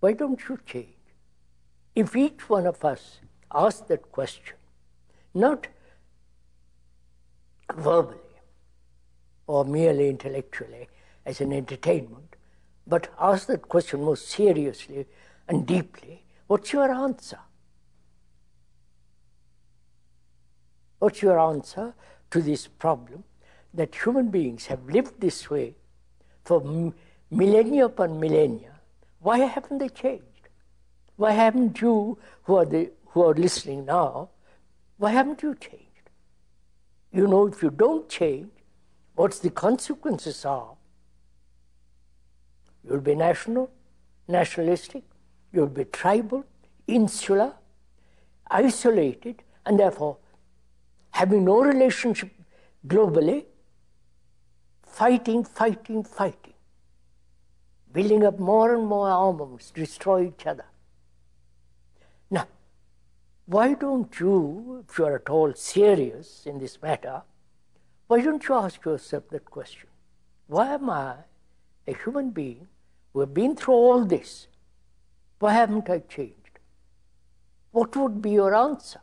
Why don't you change? If each one of us asks that question, not verbally or merely intellectually as an entertainment, but ask that question most seriously and deeply, what's your answer? What's your answer to this problem that human beings have lived this way for millennia upon millennia? Why haven't they changed? Why haven't you, who are, the, who are listening now, why haven't you changed? You know, if you don't change, what's the consequences are? You'll be national, nationalistic, you'll be tribal, insular, isolated, and therefore having no relationship globally, fighting, fighting, fighting, building up more and more armaments, destroy each other. Now, why don't you, if you are at all serious in this matter, why don't you ask yourself that question? Why am I, a human being, who have been through all this, why haven't I changed? What would be your answer?